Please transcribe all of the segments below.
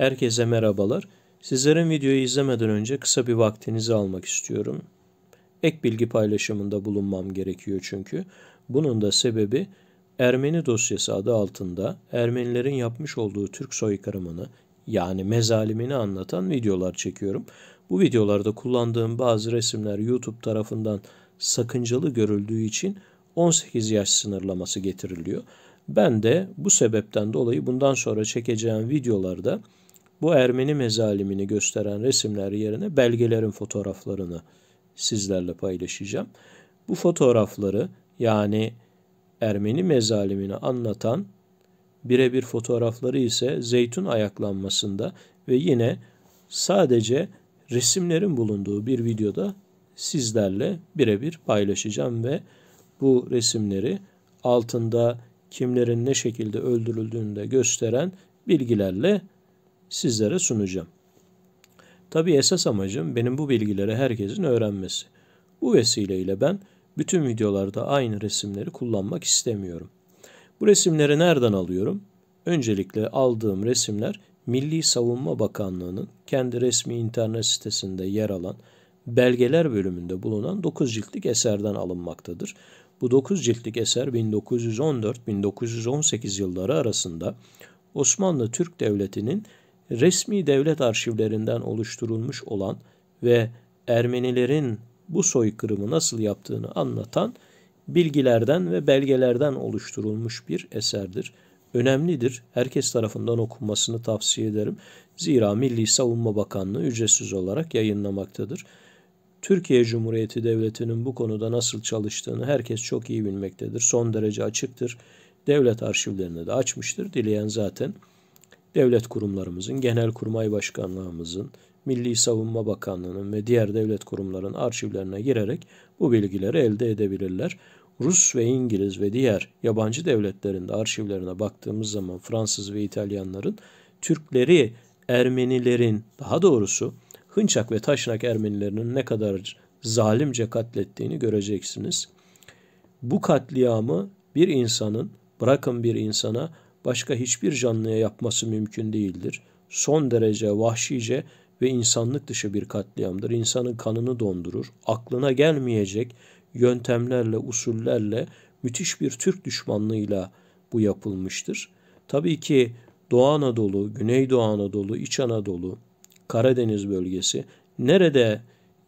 Herkese merhabalar. Sizlerin videoyu izlemeden önce kısa bir vaktinizi almak istiyorum. Ek bilgi paylaşımında bulunmam gerekiyor çünkü. Bunun da sebebi Ermeni dosyası adı altında Ermenilerin yapmış olduğu Türk soykırımını yani mezalimini anlatan videolar çekiyorum. Bu videolarda kullandığım bazı resimler YouTube tarafından sakıncalı görüldüğü için 18 yaş sınırlaması getiriliyor. Ben de bu sebepten dolayı bundan sonra çekeceğim videolarda bu Ermeni mezalimini gösteren resimler yerine belgelerin fotoğraflarını sizlerle paylaşacağım. Bu fotoğrafları yani Ermeni mezalimini anlatan birebir fotoğrafları ise zeytun ayaklanmasında ve yine sadece resimlerin bulunduğu bir videoda sizlerle birebir paylaşacağım ve bu resimleri altında kimlerin ne şekilde öldürüldüğünü de gösteren bilgilerle sizlere sunacağım. Tabi esas amacım benim bu bilgileri herkesin öğrenmesi. Bu vesileyle ben bütün videolarda aynı resimleri kullanmak istemiyorum. Bu resimleri nereden alıyorum? Öncelikle aldığım resimler Milli Savunma Bakanlığı'nın kendi resmi internet sitesinde yer alan belgeler bölümünde bulunan 9 ciltlik eserden alınmaktadır. Bu 9 ciltlik eser 1914-1918 yılları arasında Osmanlı Türk Devleti'nin resmi devlet arşivlerinden oluşturulmuş olan ve Ermenilerin bu soykırımı nasıl yaptığını anlatan bilgilerden ve belgelerden oluşturulmuş bir eserdir. Önemlidir. Herkes tarafından okunmasını tavsiye ederim. Zira Milli Savunma Bakanlığı ücretsiz olarak yayınlamaktadır. Türkiye Cumhuriyeti Devleti'nin bu konuda nasıl çalıştığını herkes çok iyi bilmektedir. Son derece açıktır. Devlet arşivlerini de açmıştır. Dileyen zaten devlet kurumlarımızın, Genelkurmay Başkanlığımızın, Milli Savunma Bakanlığı'nın ve diğer devlet kurumlarının arşivlerine girerek bu bilgileri elde edebilirler. Rus ve İngiliz ve diğer yabancı devletlerin de arşivlerine baktığımız zaman Fransız ve İtalyanların Türkleri, Ermenilerin daha doğrusu Hınçak ve Taşnak Ermenilerinin ne kadar zalimce katlettiğini göreceksiniz. Bu katliamı bir insanın, bırakın bir insana başka hiçbir canlıya yapması mümkün değildir. Son derece vahşice ve insanlık dışı bir katliamdır. İnsanın kanını dondurur. Aklına gelmeyecek yöntemlerle, usullerle müthiş bir Türk düşmanlığıyla bu yapılmıştır. Tabii ki Doğu Anadolu, Güneydoğu Anadolu, İç Anadolu, Karadeniz bölgesi nerede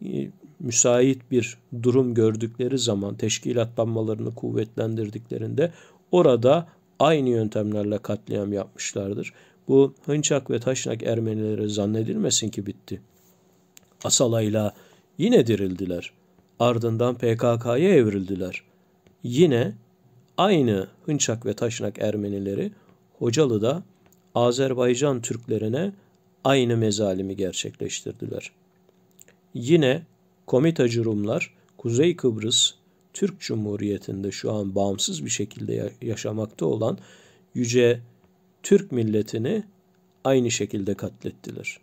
e, müsait bir durum gördükleri zaman teşkilatlanmalarını kuvvetlendirdiklerinde orada aynı yöntemlerle katliam yapmışlardır. Bu Hınçak ve Taşnak Ermenileri zannedilmesin ki bitti. Asalayla yine dirildiler. Ardından PKK'ya evrildiler. Yine aynı Hınçak ve Taşnak Ermenileri Hocalı'da Azerbaycan Türklerine aynı mezalimi gerçekleştirdiler. Yine Komitacı Rumlar Kuzey Kıbrıs Türk Cumhuriyeti'nde şu an bağımsız bir şekilde yaşamakta olan yüce Türk milletini aynı şekilde katlettiler.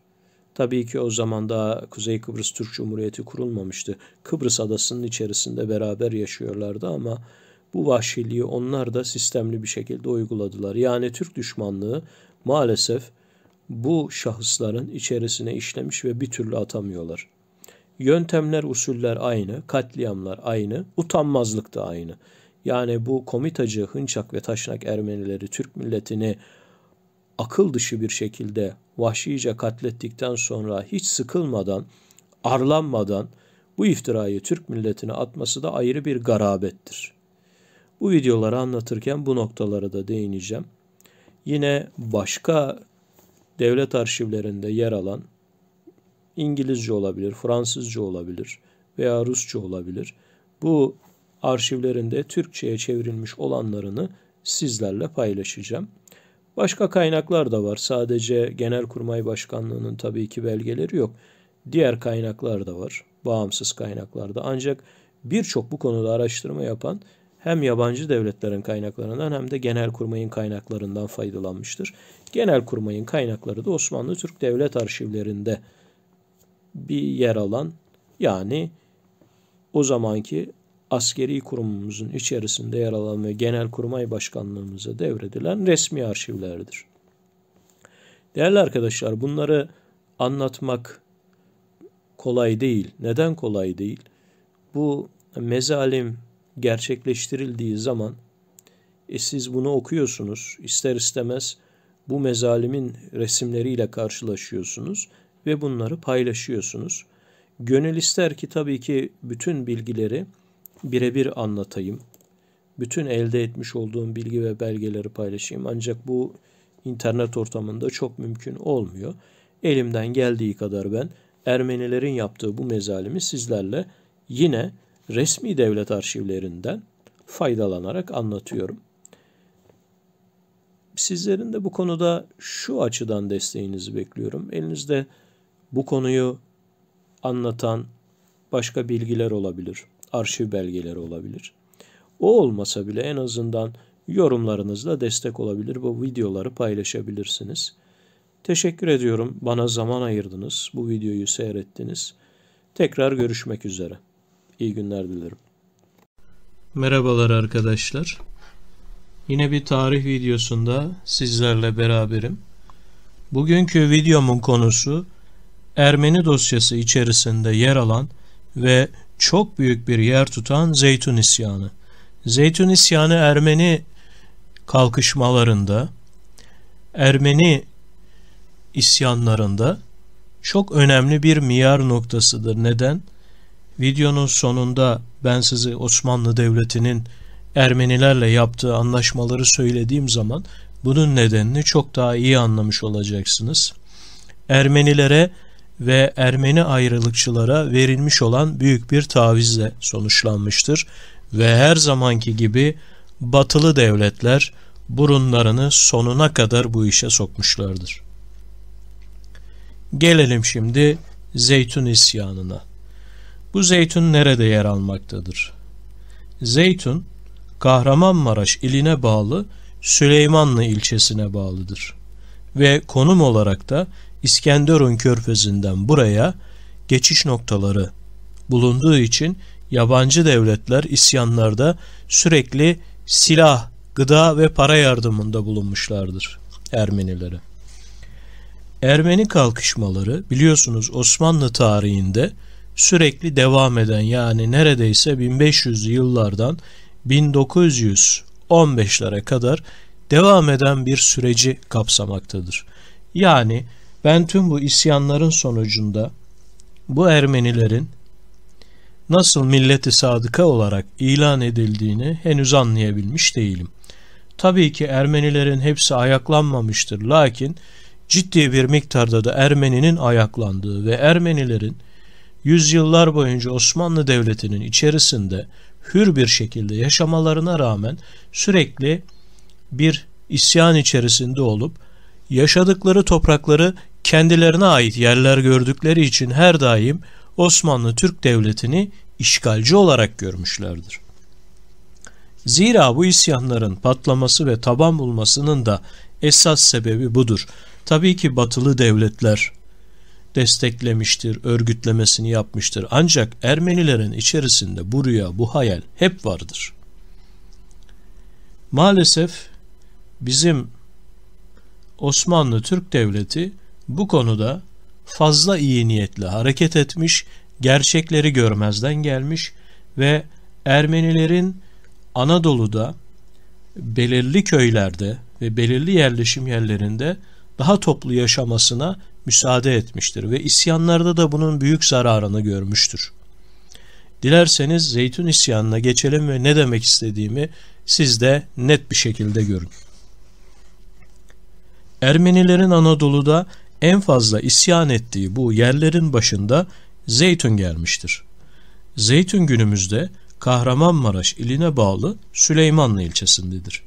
Tabii ki o zaman daha Kuzey Kıbrıs Türk Cumhuriyeti kurulmamıştı. Kıbrıs adasının içerisinde beraber yaşıyorlardı ama bu vahşiliği onlar da sistemli bir şekilde uyguladılar. Yani Türk düşmanlığı maalesef bu şahısların içerisine işlemiş ve bir türlü atamıyorlar. Yöntemler, usuller aynı, katliamlar aynı, utanmazlık da aynı. Yani bu komitacı Hınçak ve Taşnak Ermenileri Türk milletini akıl dışı bir şekilde vahşice katlettikten sonra hiç sıkılmadan, arlanmadan bu iftirayı Türk milletine atması da ayrı bir garabettir. Bu videoları anlatırken bu noktalara da değineceğim. Yine başka devlet arşivlerinde yer alan İngilizce olabilir, Fransızca olabilir veya Rusça olabilir. Bu arşivlerinde Türkçe'ye çevrilmiş olanlarını sizlerle paylaşacağım. Başka kaynaklar da var. Sadece Genelkurmay Başkanlığı'nın tabii ki belgeleri yok. Diğer kaynaklar da var. Bağımsız kaynaklar da. Ancak birçok bu konuda araştırma yapan hem yabancı devletlerin kaynaklarından hem de Genelkurmay'ın kaynaklarından faydalanmıştır. Genelkurmay'ın kaynakları da Osmanlı Türk Devlet Arşivlerinde bir yer alan yani o zamanki askeri kurumumuzun içerisinde yer alan ve Genelkurmay Başkanlığımıza devredilen resmi arşivlerdir. Değerli arkadaşlar bunları anlatmak kolay değil. Neden kolay değil? Bu mezalim gerçekleştirildiği zaman e siz bunu okuyorsunuz. İster istemez bu mezalimin resimleriyle karşılaşıyorsunuz ve bunları paylaşıyorsunuz. Gönül ister ki tabii ki bütün bilgileri birebir anlatayım. Bütün elde etmiş olduğum bilgi ve belgeleri paylaşayım. Ancak bu internet ortamında çok mümkün olmuyor. Elimden geldiği kadar ben Ermenilerin yaptığı bu mezalimi sizlerle yine resmi devlet arşivlerinden faydalanarak anlatıyorum. Sizlerin de bu konuda şu açıdan desteğinizi bekliyorum. Elinizde bu konuyu anlatan başka bilgiler olabilir, arşiv belgeleri olabilir. O olmasa bile en azından yorumlarınızla destek olabilir. Bu videoları paylaşabilirsiniz. Teşekkür ediyorum. Bana zaman ayırdınız. Bu videoyu seyrettiniz. Tekrar görüşmek üzere. İyi günler dilerim. Merhabalar arkadaşlar. Yine bir tarih videosunda sizlerle beraberim. Bugünkü videomun konusu Ermeni dosyası içerisinde yer alan ve çok büyük bir yer tutan Zeytun isyanı. Zeytun isyanı Ermeni kalkışmalarında, Ermeni isyanlarında çok önemli bir miyar noktasıdır. Neden? Videonun sonunda ben size Osmanlı Devleti'nin Ermenilerle yaptığı anlaşmaları söylediğim zaman bunun nedenini çok daha iyi anlamış olacaksınız. Ermenilere ve Ermeni ayrılıkçılara verilmiş olan büyük bir tavizle sonuçlanmıştır ve her zamanki gibi batılı devletler burunlarını sonuna kadar bu işe sokmuşlardır. Gelelim şimdi Zeytun isyanına. Bu zeytun nerede yer almaktadır? Zeytun, Kahramanmaraş iline bağlı Süleymanlı ilçesine bağlıdır. Ve konum olarak da İskenderun körfezinden buraya geçiş noktaları bulunduğu için yabancı devletler isyanlarda sürekli silah, gıda ve para yardımında bulunmuşlardır Ermenilere. Ermeni kalkışmaları biliyorsunuz Osmanlı tarihinde sürekli devam eden yani neredeyse 1500'lü yıllardan 1915'lere kadar devam eden bir süreci kapsamaktadır. Yani ben tüm bu isyanların sonucunda bu Ermenilerin nasıl milleti sadıka olarak ilan edildiğini henüz anlayabilmiş değilim. Tabii ki Ermenilerin hepsi ayaklanmamıştır lakin ciddi bir miktarda da Ermeninin ayaklandığı ve Ermenilerin yüzyıllar boyunca Osmanlı Devleti'nin içerisinde hür bir şekilde yaşamalarına rağmen sürekli bir isyan içerisinde olup yaşadıkları toprakları kendilerine ait yerler gördükleri için her daim Osmanlı Türk Devleti'ni işgalci olarak görmüşlerdir. Zira bu isyanların patlaması ve taban bulmasının da esas sebebi budur. Tabii ki batılı devletler desteklemiştir, örgütlemesini yapmıştır. Ancak Ermenilerin içerisinde bu rüya, bu hayal hep vardır. Maalesef bizim Osmanlı Türk Devleti bu konuda fazla iyi niyetle hareket etmiş, gerçekleri görmezden gelmiş ve Ermenilerin Anadolu'da belirli köylerde ve belirli yerleşim yerlerinde daha toplu yaşamasına müsaade etmiştir ve isyanlarda da bunun büyük zararını görmüştür. Dilerseniz Zeytun isyanına geçelim ve ne demek istediğimi siz de net bir şekilde görün. Ermenilerin Anadolu'da en fazla isyan ettiği bu yerlerin başında Zeytun gelmiştir. Zeytun günümüzde Kahramanmaraş iline bağlı Süleymanlı ilçesindedir.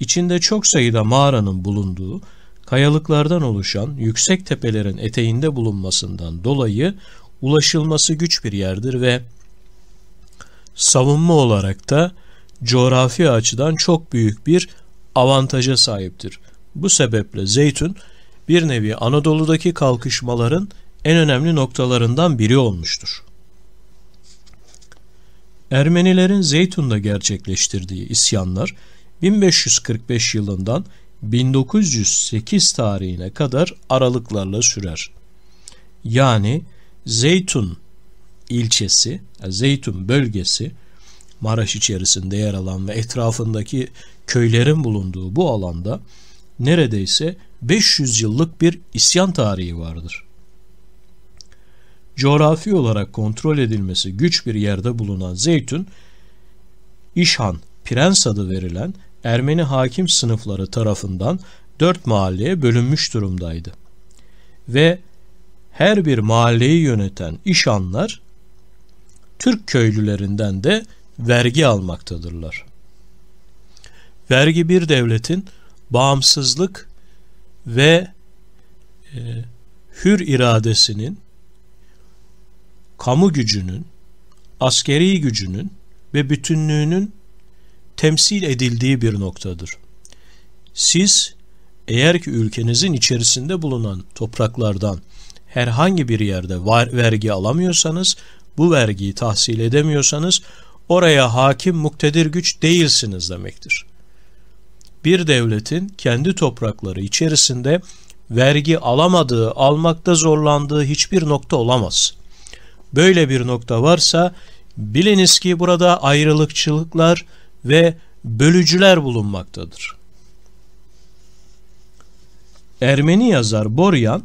İçinde çok sayıda mağaranın bulunduğu kayalıklardan oluşan yüksek tepelerin eteğinde bulunmasından dolayı ulaşılması güç bir yerdir ve savunma olarak da coğrafi açıdan çok büyük bir avantaja sahiptir. Bu sebeple Zeytun bir nevi Anadolu'daki kalkışmaların en önemli noktalarından biri olmuştur. Ermenilerin Zeytun'da gerçekleştirdiği isyanlar 1545 yılından 1908 tarihine kadar aralıklarla sürer. Yani Zeytun ilçesi, Zeytun bölgesi Maraş içerisinde yer alan ve etrafındaki köylerin bulunduğu bu alanda neredeyse 500 yıllık bir isyan tarihi vardır. Coğrafi olarak kontrol edilmesi güç bir yerde bulunan Zeytun, İşhan, Prens adı verilen Ermeni hakim sınıfları tarafından dört mahalleye bölünmüş durumdaydı. Ve her bir mahalleyi yöneten İşanlar, Türk köylülerinden de vergi almaktadırlar. Vergi bir devletin bağımsızlık ve e, hür iradesinin, kamu gücünün, askeri gücünün ve bütünlüğünün temsil edildiği bir noktadır. Siz eğer ki ülkenizin içerisinde bulunan topraklardan herhangi bir yerde vergi alamıyorsanız, bu vergiyi tahsil edemiyorsanız oraya hakim muktedir güç değilsiniz demektir. Bir devletin kendi toprakları içerisinde vergi alamadığı, almakta zorlandığı hiçbir nokta olamaz. Böyle bir nokta varsa biliniz ki burada ayrılıkçılıklar ve bölücüler bulunmaktadır. Ermeni yazar Boryan,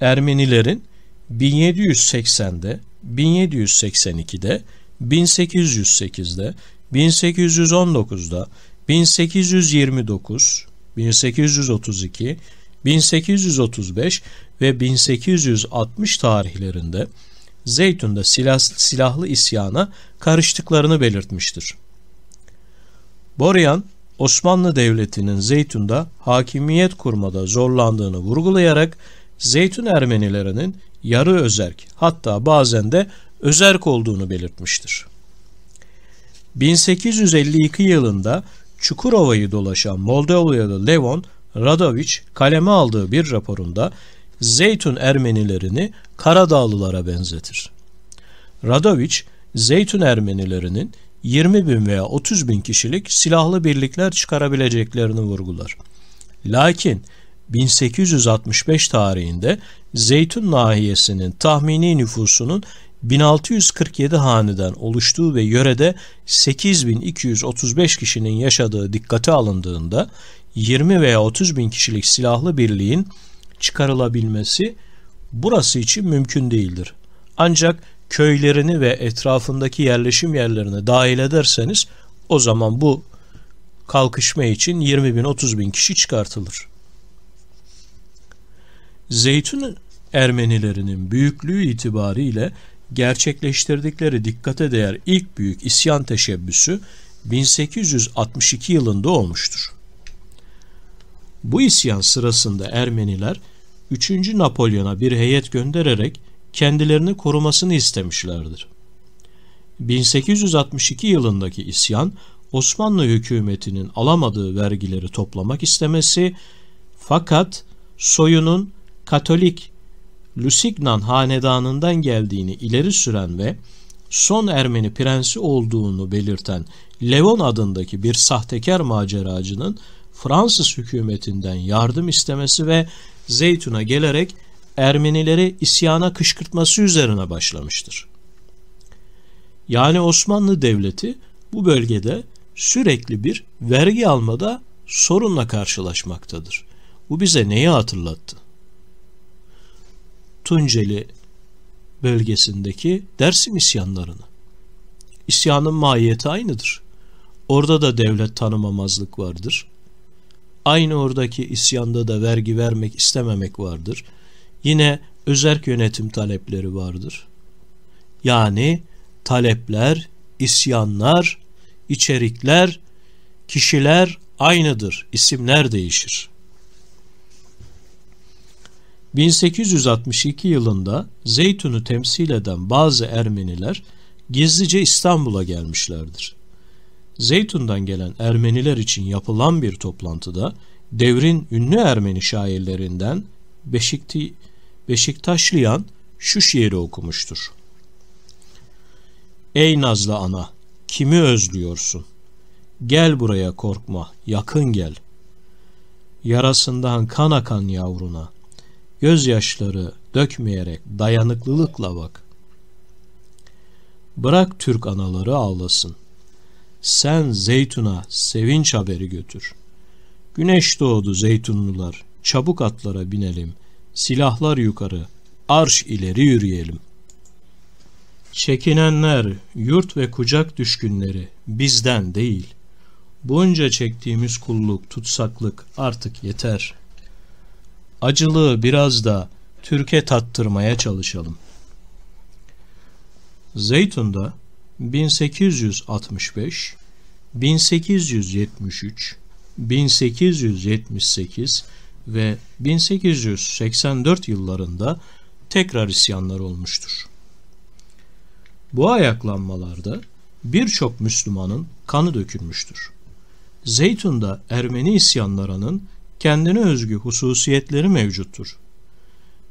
Ermenilerin 1780'de, 1782'de 1808'de, 1819'da, 1829, 1832, 1835 ve 1860 tarihlerinde Zeytun'da silah, silahlı isyana karıştıklarını belirtmiştir. Boryan, Osmanlı Devleti'nin Zeytun'da hakimiyet kurmada zorlandığını vurgulayarak Zeytun Ermenilerinin yarı özerk hatta bazen de özerk olduğunu belirtmiştir. 1852 yılında Çukurova'yı dolaşan Moldovyalı Levon Radoviç kaleme aldığı bir raporunda Zeytun Ermenilerini Karadağlılara benzetir. Radoviç, Zeytun Ermenilerinin 20 bin veya 30 bin kişilik silahlı birlikler çıkarabileceklerini vurgular. Lakin 1865 tarihinde Zeytun nahiyesinin tahmini nüfusunun 1647 haneden oluştuğu ve yörede 8235 kişinin yaşadığı dikkate alındığında 20 veya 30 bin kişilik silahlı birliğin çıkarılabilmesi burası için mümkün değildir. Ancak köylerini ve etrafındaki yerleşim yerlerini dahil ederseniz o zaman bu kalkışma için 20 bin 30 bin kişi çıkartılır. Zeytun Ermenilerinin büyüklüğü itibariyle gerçekleştirdikleri dikkate değer ilk büyük isyan teşebbüsü 1862 yılında olmuştur. Bu isyan sırasında Ermeniler 3. Napolyon'a bir heyet göndererek kendilerini korumasını istemişlerdir. 1862 yılındaki isyan Osmanlı hükümetinin alamadığı vergileri toplamak istemesi fakat soyunun Katolik Lusignan hanedanından geldiğini ileri süren ve son Ermeni prensi olduğunu belirten Levon adındaki bir sahtekar maceracının Fransız hükümetinden yardım istemesi ve Zeytun'a gelerek Ermenileri isyana kışkırtması üzerine başlamıştır. Yani Osmanlı Devleti bu bölgede sürekli bir vergi almada sorunla karşılaşmaktadır. Bu bize neyi hatırlattı? Tunceli bölgesindeki Dersim isyanlarını. İsyanın mahiyeti aynıdır. Orada da devlet tanımamazlık vardır. Aynı oradaki isyanda da vergi vermek istememek vardır. Yine özerk yönetim talepleri vardır. Yani talepler, isyanlar, içerikler, kişiler aynıdır, isimler değişir. 1862 yılında Zeytun'u temsil eden bazı Ermeniler gizlice İstanbul'a gelmişlerdir. Zeytun'dan gelen Ermeniler için yapılan bir toplantıda devrin ünlü Ermeni şairlerinden Beşikti, Beşiktaşlıyan şu şiiri okumuştur. Ey nazlı ana, kimi özlüyorsun? Gel buraya korkma, yakın gel. yarasından kan akan yavruna, gözyaşları dökmeyerek dayanıklılıkla bak. Bırak Türk anaları ağlasın. Sen zeytuna sevinç haberi götür. Güneş doğdu zeytunlular, çabuk atlara binelim, silahlar yukarı, arş ileri yürüyelim. Çekinenler, yurt ve kucak düşkünleri bizden değil. Bunca çektiğimiz kulluk, tutsaklık artık yeter. Acılığı biraz da Türkiye tattırmaya çalışalım. Zeytun'da 1865, 1873, 1878 ve 1884 yıllarında tekrar isyanlar olmuştur. Bu ayaklanmalarda birçok Müslümanın kanı dökülmüştür. Zeytun'da Ermeni isyanlarının kendine özgü hususiyetleri mevcuttur.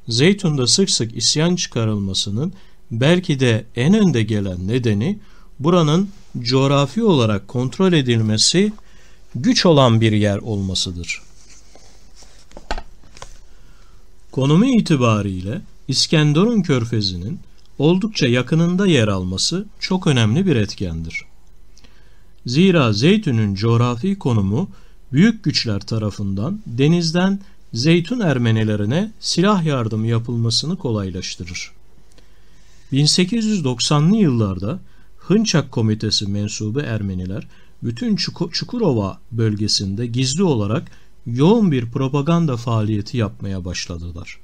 Zeytun'da sık sık isyan çıkarılmasının belki de en önde gelen nedeni buranın coğrafi olarak kontrol edilmesi güç olan bir yer olmasıdır. Konumu itibariyle İskenderun körfezinin oldukça yakınında yer alması çok önemli bir etkendir. Zira Zeytün'ün coğrafi konumu büyük güçler tarafından denizden Zeytun Ermenilerine silah yardımı yapılmasını kolaylaştırır. 1890'lı yıllarda Hınçak Komitesi mensubu Ermeniler bütün Çukurova bölgesinde gizli olarak yoğun bir propaganda faaliyeti yapmaya başladılar.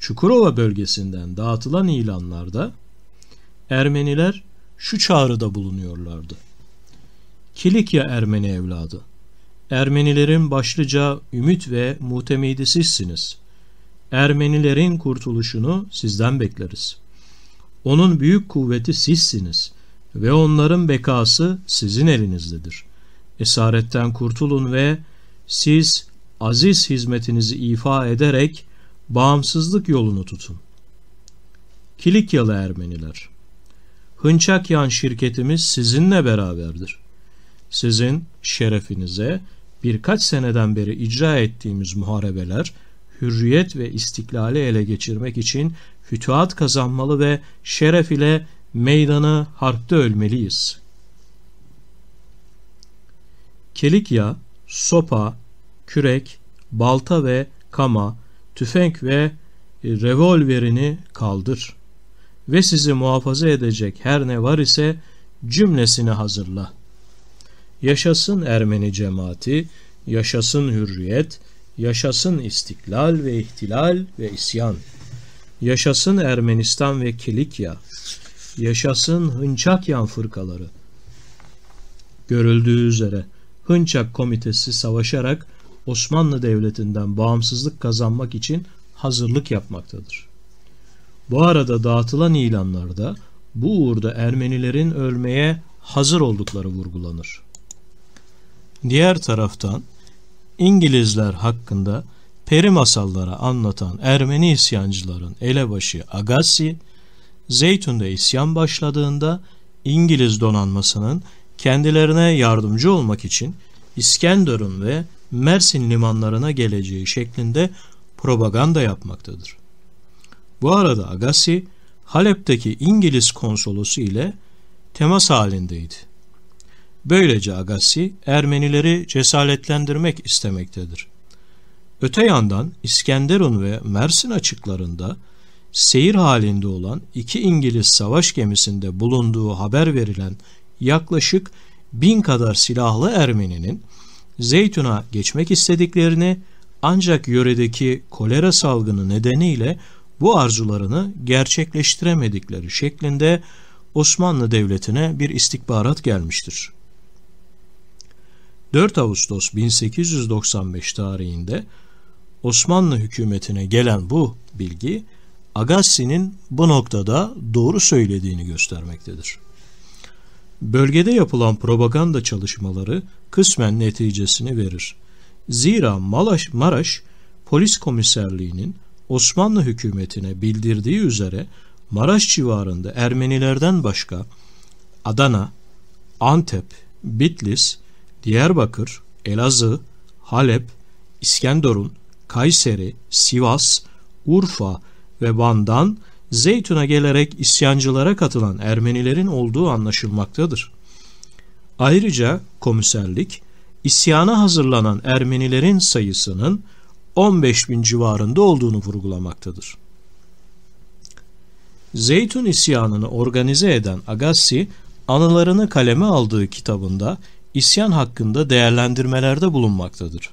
Çukurova bölgesinden dağıtılan ilanlarda Ermeniler şu çağrıda bulunuyorlardı. Kilikya Ermeni evladı, Ermenilerin başlıca ümit ve mutemidi sizsiniz. Ermenilerin kurtuluşunu sizden bekleriz. Onun büyük kuvveti sizsiniz ve onların bekası sizin elinizdedir. Esaretten kurtulun ve siz aziz hizmetinizi ifa ederek bağımsızlık yolunu tutun. Kilikyalı Ermeniler Hınçakyan şirketimiz sizinle beraberdir. Sizin şerefinize birkaç seneden beri icra ettiğimiz muharebeler, hürriyet ve istiklali ele geçirmek için fütuhat kazanmalı ve şeref ile meydanı harpte ölmeliyiz. Kelikya, sopa, kürek, balta ve kama, tüfek ve revolverini kaldır ve sizi muhafaza edecek her ne var ise cümlesini hazırla. Yaşasın Ermeni cemaati, yaşasın hürriyet, yaşasın istiklal ve ihtilal ve isyan. Yaşasın Ermenistan ve Kilikya, yaşasın Hınçakyan fırkaları. Görüldüğü üzere Hınçak komitesi savaşarak Osmanlı Devleti'nden bağımsızlık kazanmak için hazırlık yapmaktadır. Bu arada dağıtılan ilanlarda bu uğurda Ermenilerin ölmeye hazır oldukları vurgulanır. Diğer taraftan İngilizler hakkında peri masalları anlatan Ermeni isyancıların elebaşı Agassi, Zeytun'da isyan başladığında İngiliz donanmasının kendilerine yardımcı olmak için İskenderun ve Mersin limanlarına geleceği şeklinde propaganda yapmaktadır. Bu arada Agassi, Halep'teki İngiliz konsolosu ile temas halindeydi. Böylece Agassi Ermenileri cesaretlendirmek istemektedir. Öte yandan İskenderun ve Mersin açıklarında seyir halinde olan iki İngiliz savaş gemisinde bulunduğu haber verilen yaklaşık bin kadar silahlı Ermeninin Zeytun'a geçmek istediklerini ancak yöredeki kolera salgını nedeniyle bu arzularını gerçekleştiremedikleri şeklinde Osmanlı Devleti'ne bir istikbarat gelmiştir. 4 Ağustos 1895 tarihinde Osmanlı hükümetine gelen bu bilgi Agassi'nin bu noktada doğru söylediğini göstermektedir. Bölgede yapılan propaganda çalışmaları kısmen neticesini verir. Zira Malaş, Maraş Polis Komiserliği'nin Osmanlı hükümetine bildirdiği üzere Maraş civarında Ermenilerden başka Adana, Antep, Bitlis, Diyarbakır, Elazığ, Halep, İskenderun, Kayseri, Sivas, Urfa ve Van'dan Zeytun'a gelerek isyancılara katılan Ermenilerin olduğu anlaşılmaktadır. Ayrıca komiserlik, isyana hazırlanan Ermenilerin sayısının 15 bin civarında olduğunu vurgulamaktadır. Zeytun isyanını organize eden Agassi, anılarını kaleme aldığı kitabında isyan hakkında değerlendirmelerde bulunmaktadır.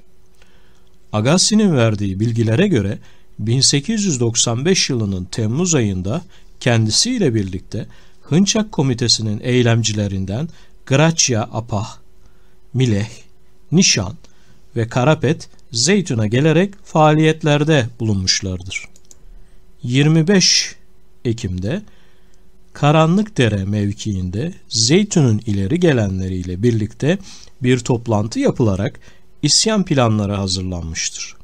Agassi'nin verdiği bilgilere göre 1895 yılının Temmuz ayında kendisiyle birlikte Hınçak Komitesi'nin eylemcilerinden Gracia Apah, Mileh, Nişan ve Karapet Zeytun'a gelerek faaliyetlerde bulunmuşlardır. 25 Ekim'de Karanlıkdere mevkiinde Zeytun'un ileri gelenleriyle birlikte bir toplantı yapılarak isyan planları hazırlanmıştır.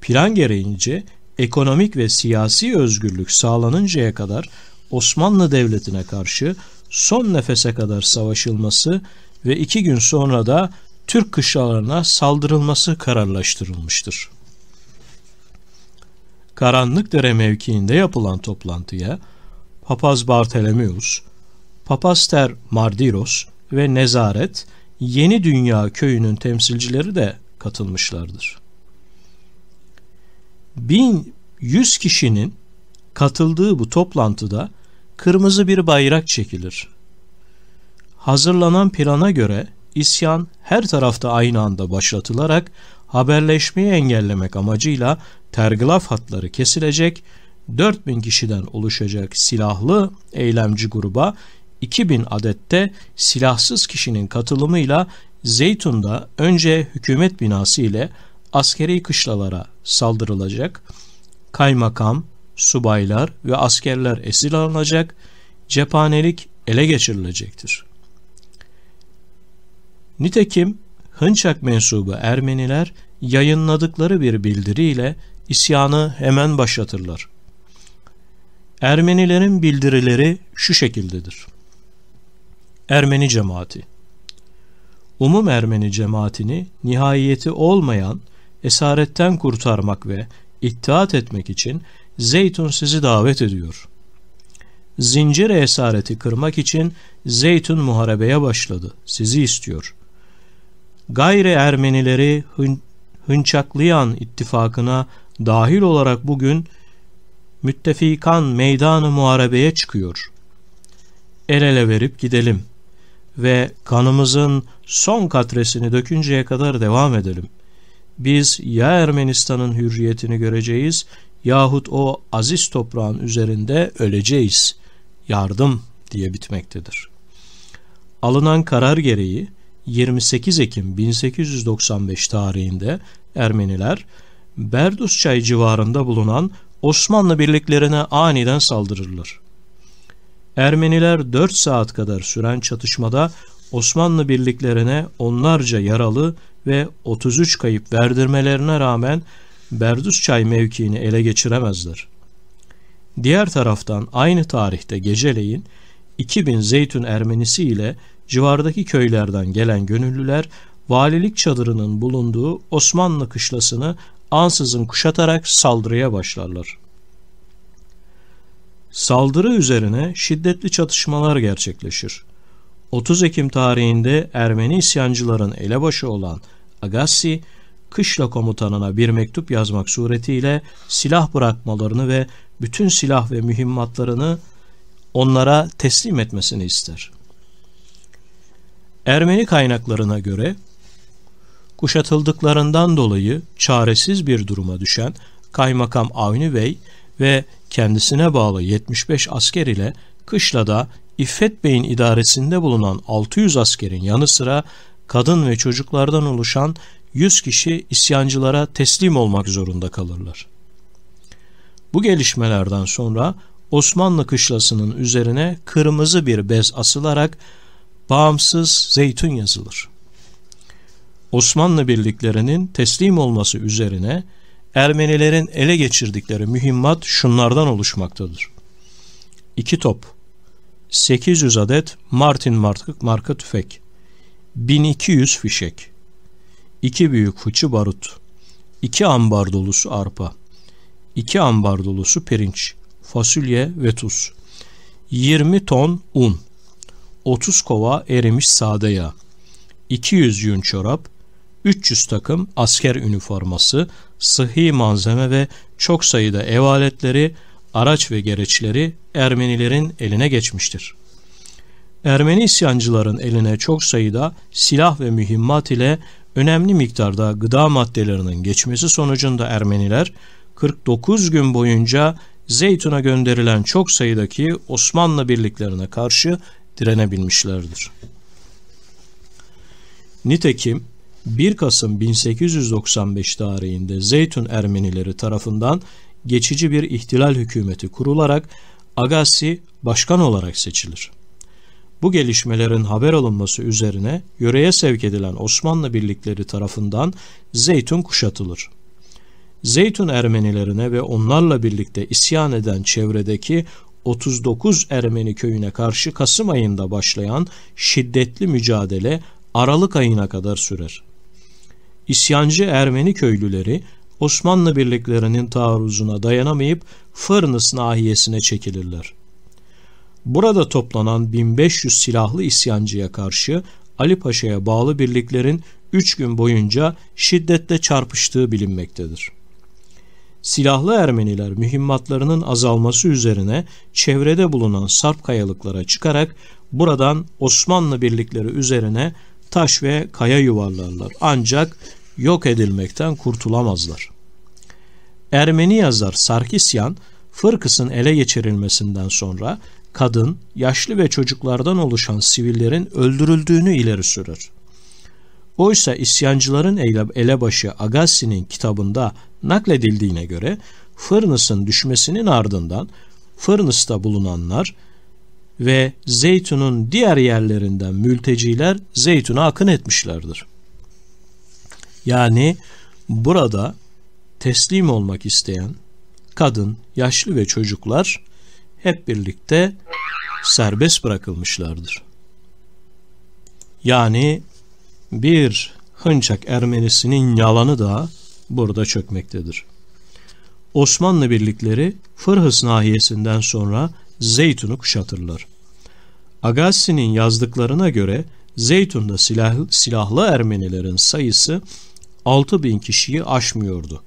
Plan gereğince ekonomik ve siyasi özgürlük sağlanıncaya kadar Osmanlı Devleti'ne karşı son nefese kadar savaşılması ve iki gün sonra da Türk kışlalarına saldırılması kararlaştırılmıştır. Karanlıkdere mevkiinde yapılan toplantıya Papaz Bartolomeus, Papaster Mardiros ve Nezaret Yeni Dünya Köyü'nün temsilcileri de katılmışlardır. 1100 kişinin katıldığı bu toplantıda kırmızı bir bayrak çekilir. Hazırlanan plana göre isyan her tarafta aynı anda başlatılarak haberleşmeyi engellemek amacıyla tergilaf hatları kesilecek, 4000 kişiden oluşacak silahlı eylemci gruba 2000 adette silahsız kişinin katılımıyla Zeytun'da önce hükümet binası ile askeri kışlalara saldırılacak, kaymakam, subaylar ve askerler esir alınacak, cephanelik ele geçirilecektir. Nitekim Hınçak mensubu Ermeniler yayınladıkları bir bildiriyle isyanı hemen başlatırlar. Ermenilerin bildirileri şu şekildedir. Ermeni cemaati Umum Ermeni cemaatini nihayeti olmayan esaretten kurtarmak ve ittihat etmek için Zeytun sizi davet ediyor. Zincir esareti kırmak için Zeytun muharebeye başladı. Sizi istiyor. Gayri Ermenileri hın, hınçaklayan ittifakına dahil olarak bugün müttefikan meydanı muharebeye çıkıyor. El ele verip gidelim ve kanımızın son katresini dökünceye kadar devam edelim. Biz ya Ermenistan'ın hürriyetini göreceğiz yahut o aziz toprağın üzerinde öleceğiz. Yardım diye bitmektedir. Alınan karar gereği 28 Ekim 1895 tarihinde Ermeniler Berdusçay civarında bulunan Osmanlı birliklerine aniden saldırırlar. Ermeniler 4 saat kadar süren çatışmada Osmanlı birliklerine onlarca yaralı ve 33 kayıp verdirmelerine rağmen Berdusçay mevkiini ele geçiremezler. Diğer taraftan aynı tarihte geceleyin 2000 Zeytun Ermenisi ile civardaki köylerden gelen gönüllüler valilik çadırının bulunduğu Osmanlı kışlasını ansızın kuşatarak saldırıya başlarlar. Saldırı üzerine şiddetli çatışmalar gerçekleşir. 30 Ekim tarihinde Ermeni isyancıların elebaşı olan Agassi, kışla komutanına bir mektup yazmak suretiyle silah bırakmalarını ve bütün silah ve mühimmatlarını onlara teslim etmesini ister. Ermeni kaynaklarına göre kuşatıldıklarından dolayı çaresiz bir duruma düşen Kaymakam Avni Bey ve kendisine bağlı 75 asker ile kışlada İffet Bey'in idaresinde bulunan 600 askerin yanı sıra kadın ve çocuklardan oluşan 100 kişi isyancılara teslim olmak zorunda kalırlar. Bu gelişmelerden sonra Osmanlı kışlasının üzerine kırmızı bir bez asılarak bağımsız zeytun yazılır. Osmanlı birliklerinin teslim olması üzerine Ermenilerin ele geçirdikleri mühimmat şunlardan oluşmaktadır. 2 top, 800 adet Martin marka, tüfek, 1200 fişek, iki büyük fıçı barut, iki ambar dolusu arpa, iki ambar dolusu pirinç, fasulye ve tuz, 20 ton un, 30 kova erimiş sade yağ, 200 yün çorap, 300 takım asker üniforması, sıhhi malzeme ve çok sayıda ev aletleri, araç ve gereçleri Ermenilerin eline geçmiştir. Ermeni isyancıların eline çok sayıda silah ve mühimmat ile önemli miktarda gıda maddelerinin geçmesi sonucunda Ermeniler 49 gün boyunca Zeytun'a gönderilen çok sayıdaki Osmanlı birliklerine karşı direnebilmişlerdir. Nitekim 1 Kasım 1895 tarihinde Zeytun Ermenileri tarafından geçici bir ihtilal hükümeti kurularak Agassi başkan olarak seçilir. Bu gelişmelerin haber alınması üzerine yöreye sevk edilen Osmanlı birlikleri tarafından Zeytun kuşatılır. Zeytun Ermenilerine ve onlarla birlikte isyan eden çevredeki 39 Ermeni köyüne karşı Kasım ayında başlayan şiddetli mücadele Aralık ayına kadar sürer. İsyancı Ermeni köylüleri Osmanlı birliklerinin taarruzuna dayanamayıp Fırnıs nahiyesine çekilirler. Burada toplanan 1500 silahlı isyancıya karşı Ali Paşa'ya bağlı birliklerin 3 gün boyunca şiddetle çarpıştığı bilinmektedir. Silahlı Ermeniler mühimmatlarının azalması üzerine çevrede bulunan sarp kayalıklara çıkarak buradan Osmanlı birlikleri üzerine taş ve kaya yuvarlarlar. Ancak yok edilmekten kurtulamazlar. Ermeni yazar Sarkisyan, Fırkıs'ın ele geçirilmesinden sonra kadın, yaşlı ve çocuklardan oluşan sivillerin öldürüldüğünü ileri sürür. Oysa isyancıların elebaşı Agassi'nin kitabında nakledildiğine göre Fırnıs'ın düşmesinin ardından Fırnıs'ta bulunanlar ve Zeytun'un diğer yerlerinden mülteciler Zeytun'a akın etmişlerdir. Yani burada teslim olmak isteyen kadın, yaşlı ve çocuklar hep birlikte serbest bırakılmışlardır. Yani bir Hınçak Ermenisinin yalanı da burada çökmektedir. Osmanlı birlikleri Fırhıs nahiyesinden sonra Zeytun'u kuşatırlar. Agassi'nin yazdıklarına göre Zeytun'da silahlı, silahlı Ermenilerin sayısı 6 bin kişiyi aşmıyordu.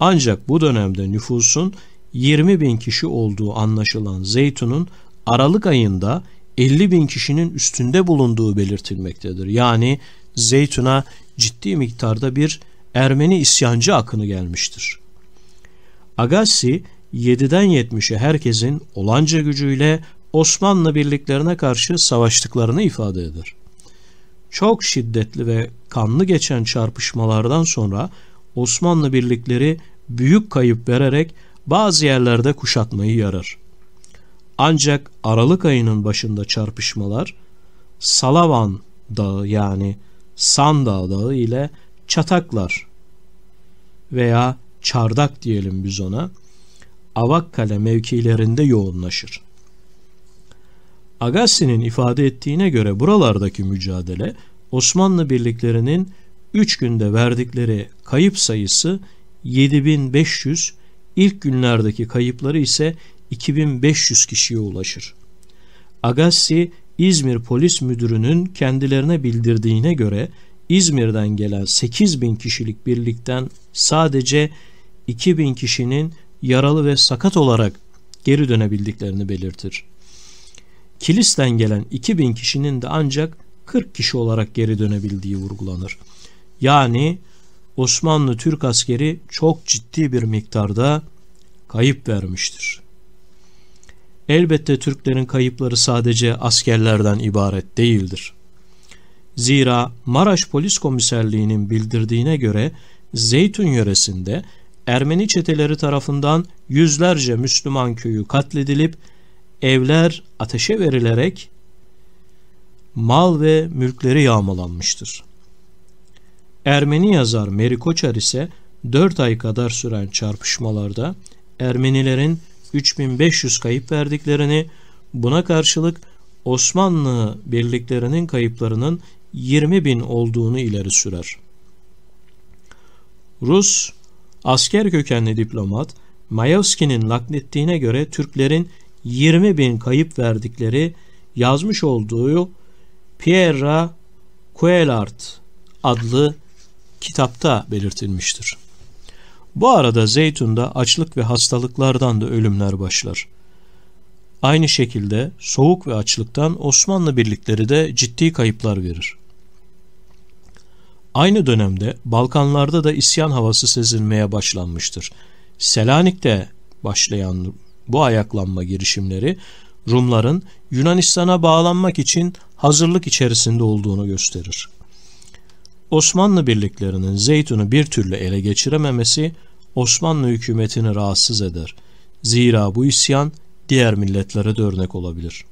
Ancak bu dönemde nüfusun 20 bin kişi olduğu anlaşılan Zeytun'un Aralık ayında 50 bin kişinin üstünde bulunduğu belirtilmektedir. Yani Zeytun'a ciddi miktarda bir Ermeni isyancı akını gelmiştir. Agassi 7'den 70'e herkesin olanca gücüyle Osmanlı birliklerine karşı savaştıklarını ifade eder. Çok şiddetli ve kanlı geçen çarpışmalardan sonra Osmanlı birlikleri büyük kayıp vererek bazı yerlerde kuşatmayı yarar. Ancak Aralık ayının başında çarpışmalar Salavan Dağı yani Sandağ Dağı ile Çataklar veya Çardak diyelim biz ona Avakkale mevkilerinde yoğunlaşır. Agassi'nin ifade ettiğine göre buralardaki mücadele Osmanlı birliklerinin 3 günde verdikleri kayıp sayısı 7500, ilk günlerdeki kayıpları ise 2500 kişiye ulaşır. Agassi, İzmir Polis Müdürü'nün kendilerine bildirdiğine göre İzmir'den gelen 8000 kişilik birlikten sadece 2000 kişinin yaralı ve sakat olarak geri dönebildiklerini belirtir. Kilis'ten gelen 2000 kişinin de ancak 40 kişi olarak geri dönebildiği vurgulanır. Yani Osmanlı Türk askeri çok ciddi bir miktarda kayıp vermiştir. Elbette Türklerin kayıpları sadece askerlerden ibaret değildir. Zira Maraş Polis Komiserliği'nin bildirdiğine göre Zeytun yöresinde Ermeni çeteleri tarafından yüzlerce Müslüman köyü katledilip evler ateşe verilerek mal ve mülkleri yağmalanmıştır. Ermeni yazar Meri Koçar ise 4 ay kadar süren çarpışmalarda Ermenilerin 3500 kayıp verdiklerini, buna karşılık Osmanlı birliklerinin kayıplarının 20 bin olduğunu ileri sürer. Rus asker kökenli diplomat Mayevski'nin naklettiğine göre Türklerin 20 bin kayıp verdikleri yazmış olduğu Pierre Coelart adlı kitapta belirtilmiştir. Bu arada Zeytun'da açlık ve hastalıklardan da ölümler başlar. Aynı şekilde soğuk ve açlıktan Osmanlı birlikleri de ciddi kayıplar verir. Aynı dönemde Balkanlarda da isyan havası sezilmeye başlanmıştır. Selanik'te başlayan bu ayaklanma girişimleri Rumların Yunanistan'a bağlanmak için hazırlık içerisinde olduğunu gösterir. Osmanlı birliklerinin Zeytun'u bir türlü ele geçirememesi Osmanlı hükümetini rahatsız eder. Zira bu isyan diğer milletlere de örnek olabilir.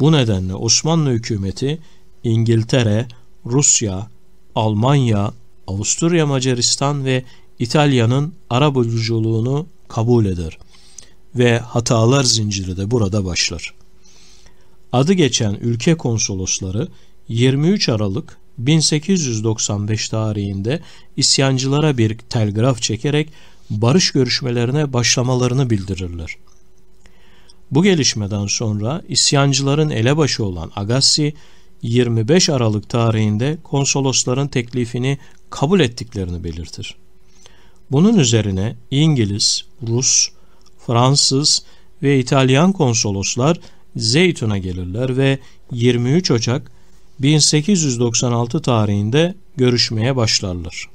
Bu nedenle Osmanlı hükümeti İngiltere, Rusya, Almanya, Avusturya Macaristan ve İtalya'nın arabuluculuğunu kabul eder ve hatalar zinciri de burada başlar. Adı geçen ülke konsolosları 23 Aralık 1895 tarihinde isyancılara bir telgraf çekerek barış görüşmelerine başlamalarını bildirirler. Bu gelişmeden sonra isyancıların elebaşı olan Agassi 25 Aralık tarihinde konsolosların teklifini kabul ettiklerini belirtir. Bunun üzerine İngiliz, Rus, Fransız ve İtalyan konsoloslar Zeytun'a gelirler ve 23 Ocak 1896 tarihinde görüşmeye başlarlar.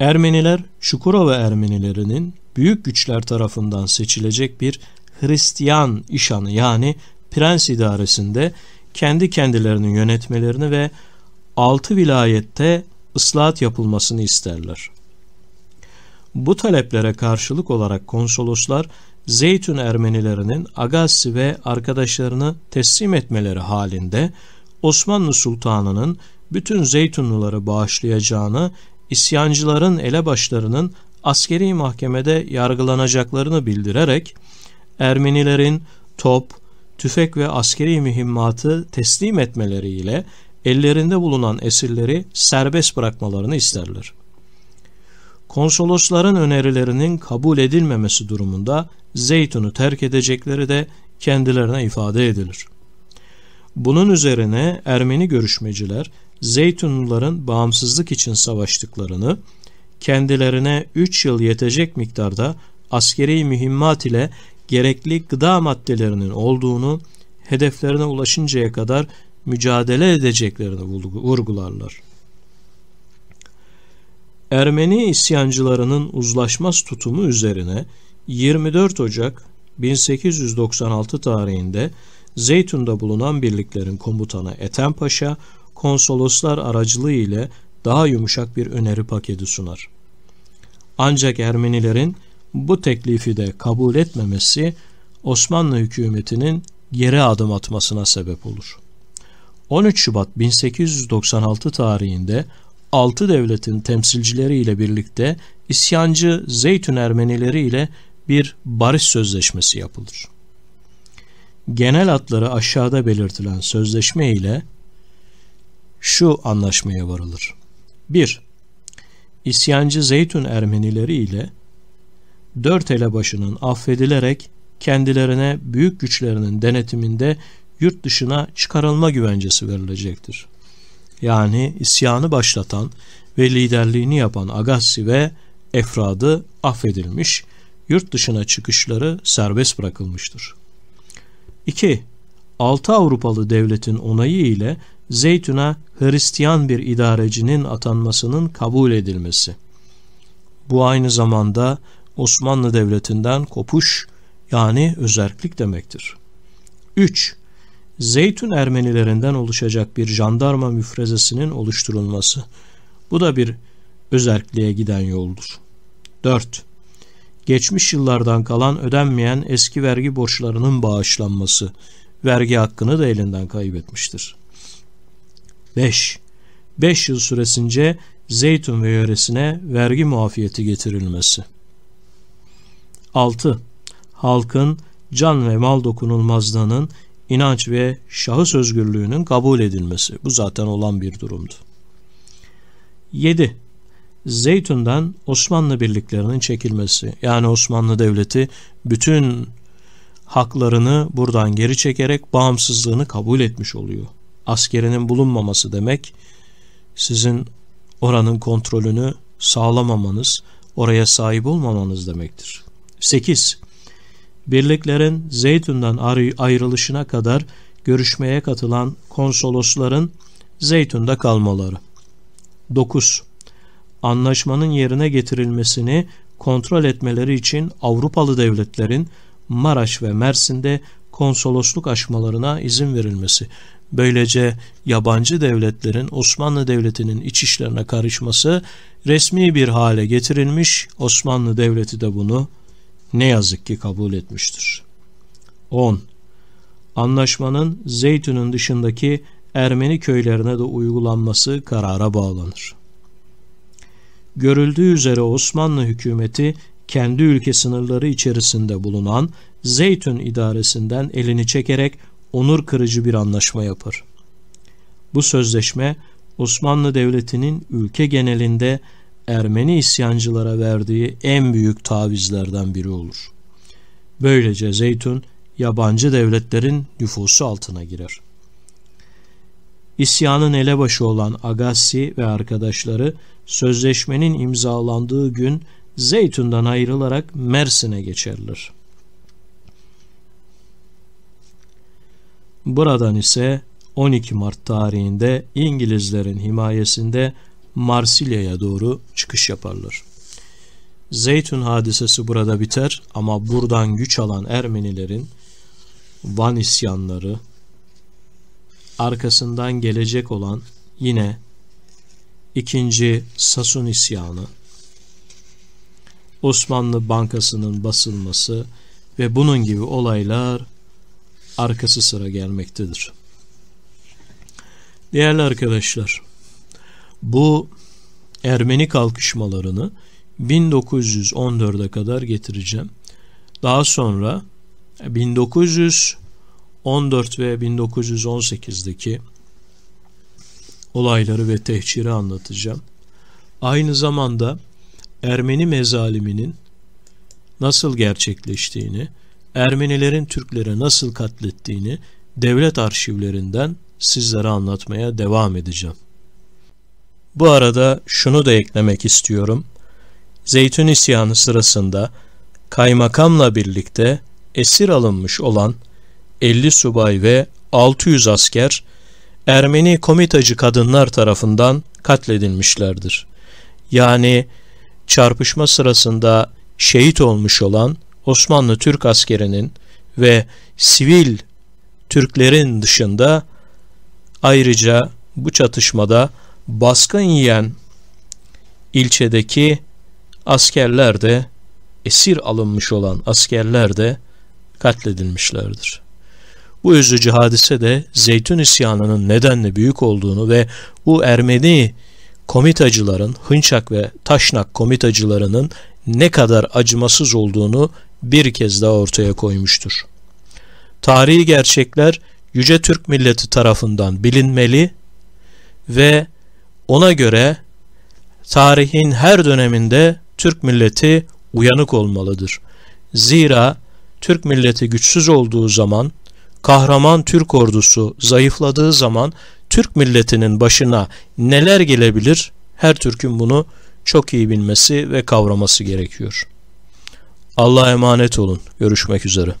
Ermeniler, Şukurova Ermenilerinin büyük güçler tarafından seçilecek bir Hristiyan işanı yani prens idaresinde kendi kendilerini yönetmelerini ve altı vilayette ıslahat yapılmasını isterler. Bu taleplere karşılık olarak konsoloslar Zeytun Ermenilerinin Agassi ve arkadaşlarını teslim etmeleri halinde Osmanlı Sultanı'nın bütün Zeytunluları bağışlayacağını, isyancıların elebaşlarının askeri mahkemede yargılanacaklarını bildirerek Ermenilerin top, tüfek ve askeri mühimmatı teslim etmeleriyle ellerinde bulunan esirleri serbest bırakmalarını isterler. Konsolosların önerilerinin kabul edilmemesi durumunda Zeytun'u terk edecekleri de kendilerine ifade edilir. Bunun üzerine Ermeni görüşmeciler Zeytunluların bağımsızlık için savaştıklarını, kendilerine 3 yıl yetecek miktarda askeri mühimmat ile gerekli gıda maddelerinin olduğunu, hedeflerine ulaşıncaya kadar mücadele edeceklerini vurgularlar. Ermeni isyancılarının uzlaşmaz tutumu üzerine 24 Ocak 1896 tarihinde Zeytun'da bulunan birliklerin komutanı Ethem Paşa, konsoloslar aracılığı ile daha yumuşak bir öneri paketi sunar. Ancak Ermenilerin bu teklifi de kabul etmemesi Osmanlı hükümetinin geri adım atmasına sebep olur. 13 Şubat 1896 tarihinde altı devletin temsilcileri ile birlikte isyancı Zeytun Ermenileri ile bir barış sözleşmesi yapılır. Genel adları aşağıda belirtilen sözleşme ile şu anlaşmaya varılır. 1. İsyancı Zeytun Ermenileri ile dört elebaşının affedilerek kendilerine büyük güçlerinin denetiminde yurt dışına çıkarılma güvencesi verilecektir. Yani isyanı başlatan ve liderliğini yapan Agassi ve Efradı affedilmiş, yurt dışına çıkışları serbest bırakılmıştır. 2. Altı Avrupalı devletin onayı ile Zeytun'a Hristiyan bir idarecinin atanmasının kabul edilmesi. Bu aynı zamanda Osmanlı Devleti'nden kopuş yani özerklik demektir. 3. Zeytun Ermenilerinden oluşacak bir jandarma müfrezesinin oluşturulması. Bu da bir özerkliğe giden yoldur. 4. Geçmiş yıllardan kalan ödenmeyen eski vergi borçlarının bağışlanması, vergi hakkını da elinden kaybetmiştir. 5. 5 yıl süresince Zeytun ve yöresine vergi muafiyeti getirilmesi. 6. Halkın can ve mal dokunulmazlığının inanç ve şahıs özgürlüğünün kabul edilmesi. Bu zaten olan bir durumdu. 7. Zeytun'dan Osmanlı birliklerinin çekilmesi. Yani Osmanlı Devleti bütün haklarını buradan geri çekerek bağımsızlığını kabul etmiş oluyor. Askerinin bulunmaması demek sizin oranın kontrolünü sağlamamanız, oraya sahip olmamanız demektir. 8. Birliklerin Zeytun'dan ayrılışına kadar görüşmeye katılan konsolosların Zeytun'da kalmaları. 9. Anlaşmanın yerine getirilmesini kontrol etmeleri için Avrupalı devletlerin Maraş ve Mersin'de konsolosluk açmalarına izin verilmesi. Böylece yabancı devletlerin Osmanlı Devleti'nin iç işlerine karışması resmi bir hale getirilmiş. Osmanlı Devleti de bunu ne yazık ki kabul etmiştir. 10. Anlaşmanın Zeytun'un dışındaki Ermeni köylerine de uygulanması karara bağlanır. Görüldüğü üzere Osmanlı hükümeti kendi ülke sınırları içerisinde bulunan Zeytun idaresinden elini çekerek onur kırıcı bir anlaşma yapar. Bu sözleşme Osmanlı Devleti'nin ülke genelinde Ermeni isyancılara verdiği en büyük tavizlerden biri olur. Böylece Zeytun yabancı devletlerin nüfusu altına girer. İsyanın elebaşı olan Agassi ve arkadaşları sözleşmenin imzalandığı gün Zeytun'dan ayrılarak Mersin'e geçerler. Buradan ise 12 Mart tarihinde İngilizlerin himayesinde Marsilya'ya doğru çıkış yaparlar. Zeytun hadisesi burada biter ama buradan güç alan Ermenilerin Van isyanları, arkasından gelecek olan yine ikinci Sasun isyanı, Osmanlı Bankası'nın basılması ve bunun gibi olaylar arkası sıra gelmektedir. Değerli arkadaşlar, bu Ermeni kalkışmalarını 1914'e kadar getireceğim. Daha sonra 1914 ve 1918'deki olayları ve tehciri anlatacağım. Aynı zamanda Ermeni mezaliminin nasıl gerçekleştiğini, Ermenilerin Türklere nasıl katlettiğini devlet arşivlerinden sizlere anlatmaya devam edeceğim. Bu arada şunu da eklemek istiyorum. Zeytun isyanı sırasında kaymakamla birlikte esir alınmış olan 50 subay ve 600 asker Ermeni komitacı kadınlar tarafından katledilmişlerdir. Yani çarpışma sırasında şehit olmuş olan Osmanlı Türk askerinin ve sivil Türklerin dışında ayrıca bu çatışmada baskın yiyen ilçedeki askerler de esir alınmış olan askerler de katledilmişlerdir. Bu üzücü hadise de Zeytun isyanının nedenle büyük olduğunu ve bu Ermeni komitacıların, Hınçak ve Taşnak komitacılarının ne kadar acımasız olduğunu bir kez daha ortaya koymuştur. Tarihi gerçekler Yüce Türk milleti tarafından bilinmeli ve ona göre tarihin her döneminde Türk milleti uyanık olmalıdır. Zira Türk milleti güçsüz olduğu zaman, kahraman Türk ordusu zayıfladığı zaman Türk milletinin başına neler gelebilir? Her Türk'ün bunu çok iyi bilmesi ve kavraması gerekiyor. Allah'a emanet olun. Görüşmek üzere.